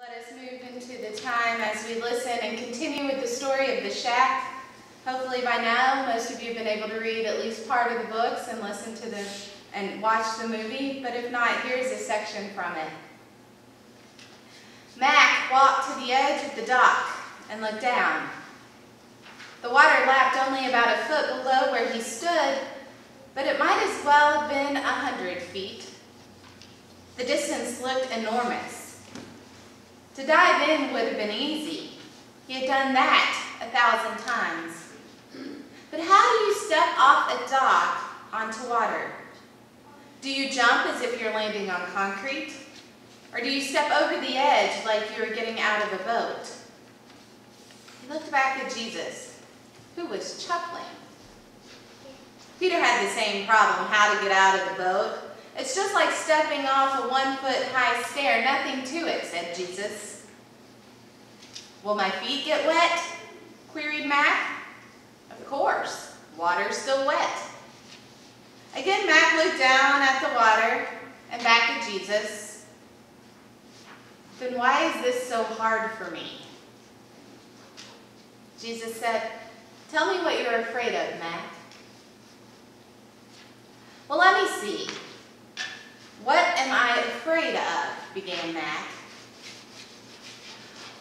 Let us move into the time as we listen and continue with the story of the shack. Hopefully by now, most of you have been able to read at least part of the books and listen to the and watch the movie, but if not, here's a section from it. Mac walked to the edge of the dock and looked down. The water lapped only about a foot below where he stood, but it might as well have been a hundred feet. The distance looked enormous. To dive in would have been easy. He had done that a thousand times. But how do you step off a dock onto water? Do you jump as if you're landing on concrete? Or do you step over the edge like you are getting out of a boat? He looked back at Jesus, who was chuckling. Peter had the same problem, how to get out of the boat. It's just like stepping off a one-foot high stair, nothing to it, said Jesus. Will my feet get wet? queried Mac. Of course, water's still wet. Again, Mac looked down at the water and back at Jesus. Then why is this so hard for me? Jesus said, tell me what you're afraid of, Mac. Well, let me see. What am I afraid of? began Mac.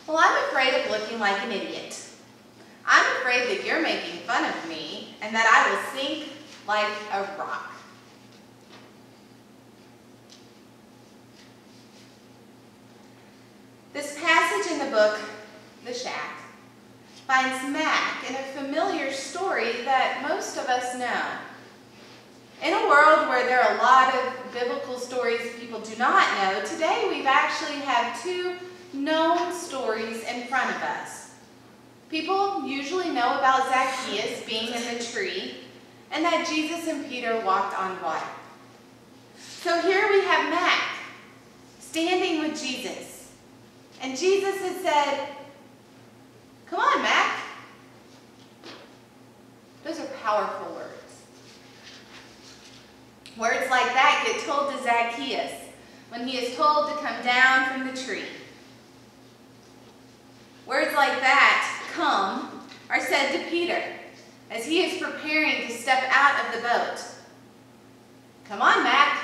Well, I'm afraid of looking like an idiot. I'm afraid that you're making fun of me and that I will sink like a rock. This passage in the book, The Shack, finds Mac in a familiar story that most of us know. In a world where there are a lot of biblical stories people do not know, today we've actually have two known stories in front of us. People usually know about Zacchaeus being in the tree and that Jesus and Peter walked on water. So here we have Mac standing with Jesus. And Jesus had said, come on, Mac. Those are powerful words. Words like that get told to Zacchaeus when he is told to come down from the tree. Words like that, come, are said to Peter as he is preparing to step out of the boat. Come on, Mac.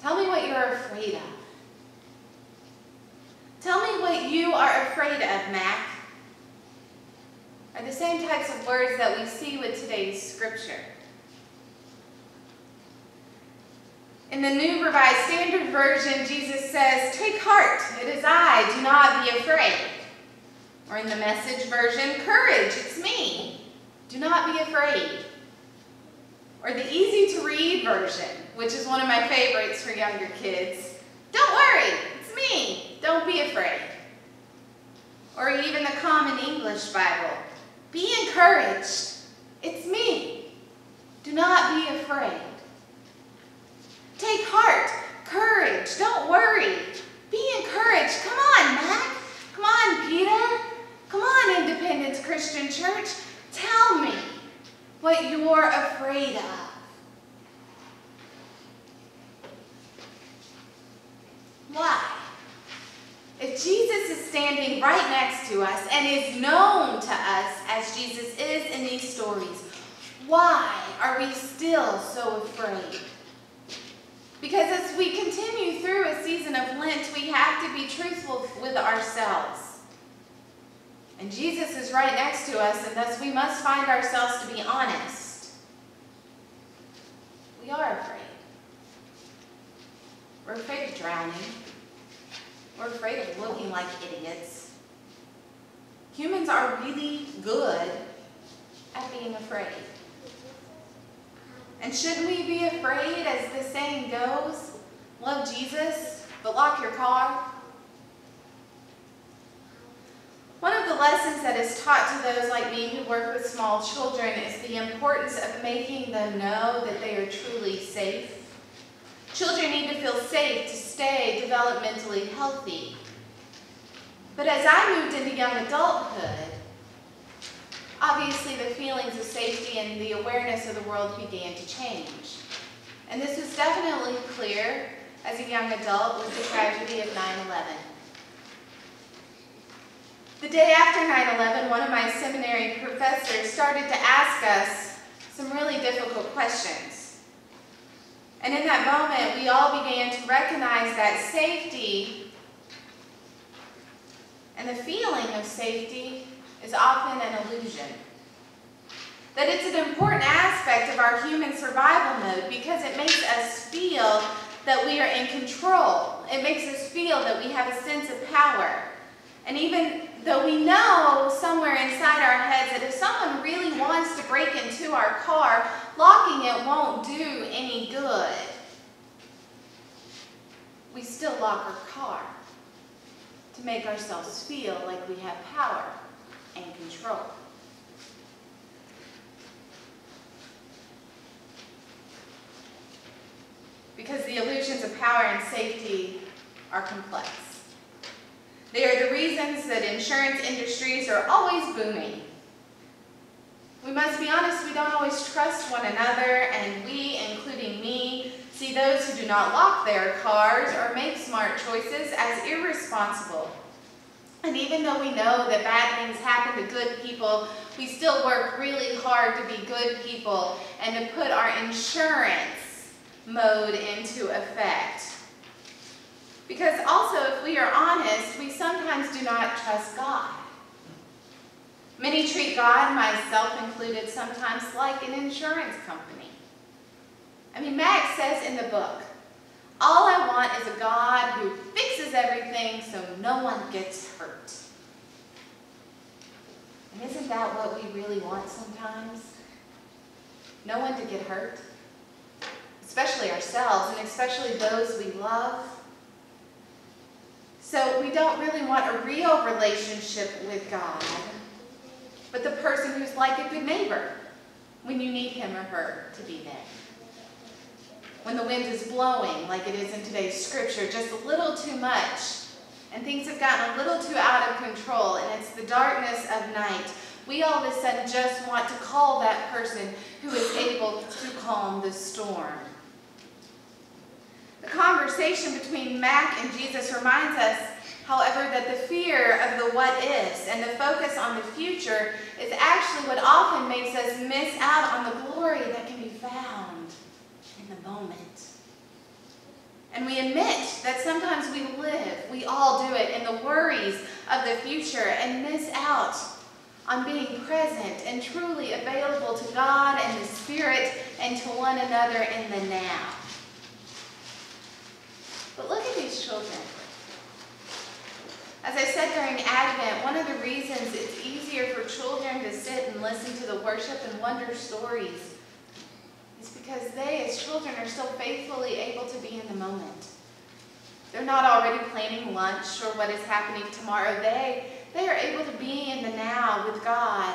Tell me what you're afraid of. Tell me what you are afraid of, Mac. Are the same types of words that we see with today's scripture. In the New Revised Standard Version, Jesus says, Take heart, it is I, do not be afraid. Or in the Message Version, Courage, it's me, do not be afraid. Or the easy to read version, which is one of my favorites for younger kids. Don't worry, it's me, don't be afraid. Or even the Common English Bible. Be encouraged, it's me, do not be afraid. Take heart, courage, don't worry. Be encouraged. Come on, Mac. Come on, Peter. Come on, Independence Christian Church. Tell me what you're afraid of. Why? If Jesus is standing right next to us and is known to us as Jesus is in these stories, why are we still so afraid? Because as we continue through a season of Lent, we have to be truthful with ourselves. And Jesus is right next to us, and thus we must find ourselves to be honest. We are afraid. We're afraid of drowning. We're afraid of looking like idiots. Humans are really good at being afraid. And shouldn't we be afraid, as the saying goes, love Jesus, but lock your car? One of the lessons that is taught to those like me who work with small children is the importance of making them know that they are truly safe. Children need to feel safe to stay developmentally healthy. But as I moved into young adulthood, obviously the feelings of safety and the awareness of the world began to change. And this was definitely clear as a young adult with the tragedy of 9-11. The day after 9-11, one of my seminary professors started to ask us some really difficult questions. And in that moment, we all began to recognize that safety and the feeling of safety is often an illusion. That it's an important aspect of our human survival mode because it makes us feel that we are in control. It makes us feel that we have a sense of power. And even though we know somewhere inside our heads that if someone really wants to break into our car, locking it won't do any good. We still lock our car to make ourselves feel like we have power and control. Because the illusions of power and safety are complex. They are the reasons that insurance industries are always booming. We must be honest, we don't always trust one another, and we, including me, see those who do not lock their cars or make smart choices as irresponsible. And even though we know that bad things happen to good people, we still work really hard to be good people and to put our insurance mode into effect. Because also, if we are honest, we sometimes do not trust God. Many treat God, myself included, sometimes like an insurance company. I mean, Mac says in the book, all I want is a God who fixes everything so no one gets hurt. And isn't that what we really want sometimes? No one to get hurt, especially ourselves, and especially those we love. So we don't really want a real relationship with God, but the person who's like a good neighbor when you need him or her to be there. When the wind is blowing, like it is in today's scripture, just a little too much, and things have gotten a little too out of control, and it's the darkness of night, we all of a sudden just want to call that person who is able to calm the storm. The conversation between Mac and Jesus reminds us, however, that the fear of the what ifs and the focus on the future is actually what often makes us miss out on the glory that can be found in the moment. And we admit that sometimes we live, we all do it, in the worries of the future and miss out on being present and truly available to God and the Spirit and to one another in the now. But look at these children. As I said during Advent, one of the reasons it's easier for children to sit and listen to the worship and wonder stories because they, as children, are still faithfully able to be in the moment. They're not already planning lunch or what is happening tomorrow. They, they are able to be in the now with God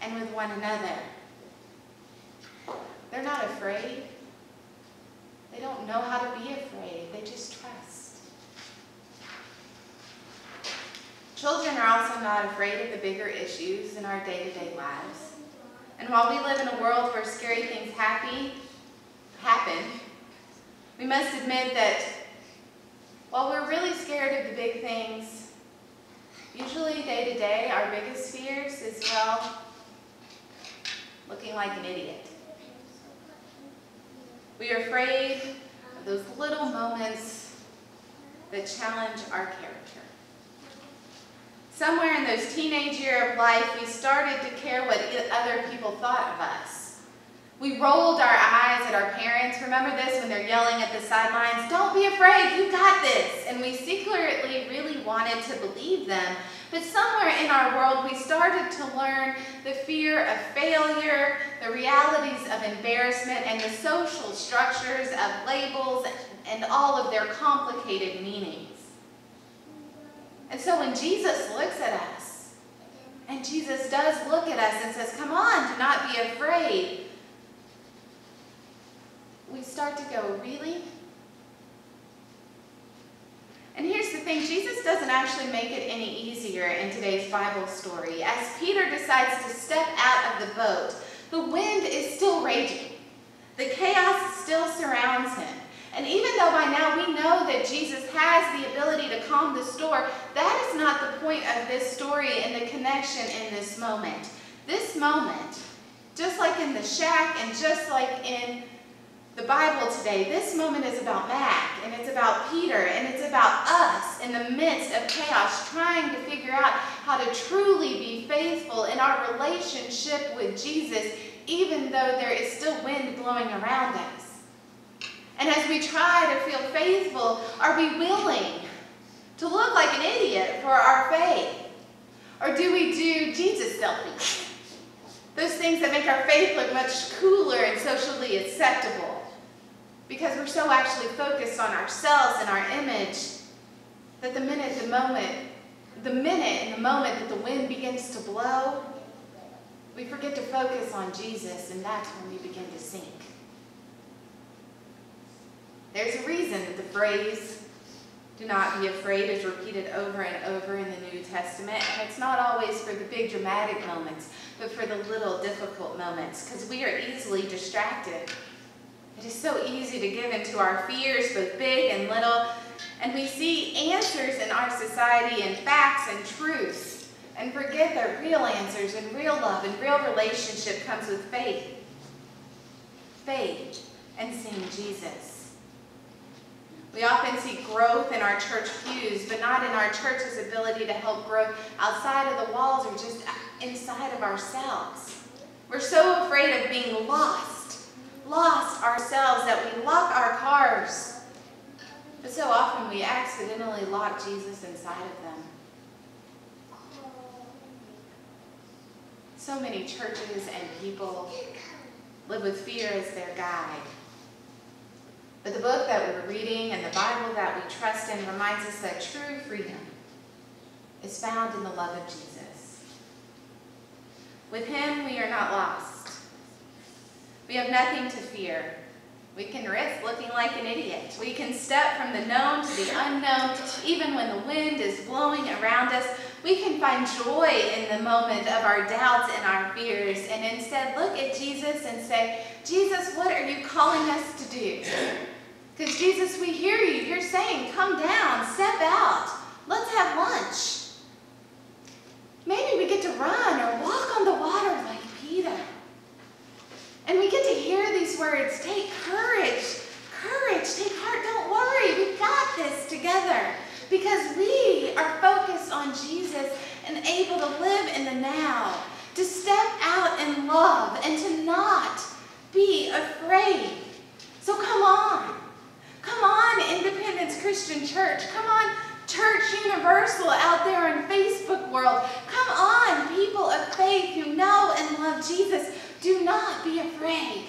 and with one another. They're not afraid. They don't know how to be afraid. They just trust. Children are also not afraid of the bigger issues in our day-to-day -day lives. And while we live in a world where scary things happy, happen, we must admit that while we're really scared of the big things, usually day to day, our biggest fears is, well, looking like an idiot. We are afraid of those little moments that challenge our character. Somewhere in those teenage year of life, we started to care what other people thought of us. We rolled our eyes at our parents. Remember this when they're yelling at the sidelines, don't be afraid, you got this. And we secretly really wanted to believe them but somewhere in our world, we started to learn the fear of failure, the realities of embarrassment, and the social structures of labels and all of their complicated meanings. And so when Jesus looks at us, and Jesus does look at us and says, come on, do not be afraid, start to go, really? And here's the thing, Jesus doesn't actually make it any easier in today's Bible story. As Peter decides to step out of the boat, the wind is still raging. The chaos still surrounds him. And even though by now we know that Jesus has the ability to calm the storm, that is not the point of this story and the connection in this moment. This moment, just like in the shack and just like in the Bible today, this moment is about Mac and it's about Peter and it's about us in the midst of chaos trying to figure out how to truly be faithful in our relationship with Jesus even though there is still wind blowing around us. And as we try to feel faithful, are we willing to look like an idiot for our faith? Or do we do Jesus selfies? Those things that make our faith look much cooler and socially acceptable. Because we're so actually focused on ourselves and our image that the minute, the moment, the minute and the moment that the wind begins to blow, we forget to focus on Jesus and that's when we begin to sink. There's a reason that the phrase, do not be afraid, is repeated over and over in the New Testament. And it's not always for the big dramatic moments, but for the little difficult moments, because we are easily distracted. It is so easy to give into our fears, both big and little, and we see answers in our society and facts and truths, and forget that real answers and real love and real relationship comes with faith. Faith and seeing Jesus. We often see growth in our church pews, but not in our church's ability to help grow outside of the walls or just inside of ourselves. We're so afraid of being lost, lost ourselves that we lock our cars. But so often we accidentally lock Jesus inside of them. So many churches and people live with fear as their guide. But the book that we're reading and the Bible that we trust in reminds us that true freedom is found in the love of Jesus. With him, we are not lost. We have nothing to fear. We can risk looking like an idiot. We can step from the known to the unknown, even when the wind is blowing around us. We can find joy in the moment of our doubts and our fears, and instead look at Jesus and say, Jesus, what are you calling us to do? Because Jesus, we hear you. You're saying, come down, step out. Let's have lunch. Maybe we get to run or walk on the water like Peter. And we get to words, take courage, courage, take heart, don't worry, we've got this together. Because we are focused on Jesus and able to live in the now, to step out in love and to not be afraid. So come on. Come on, Independence Christian Church. Come on, Church Universal out there in Facebook world. Come on, people of faith who know and love Jesus. Do not be afraid.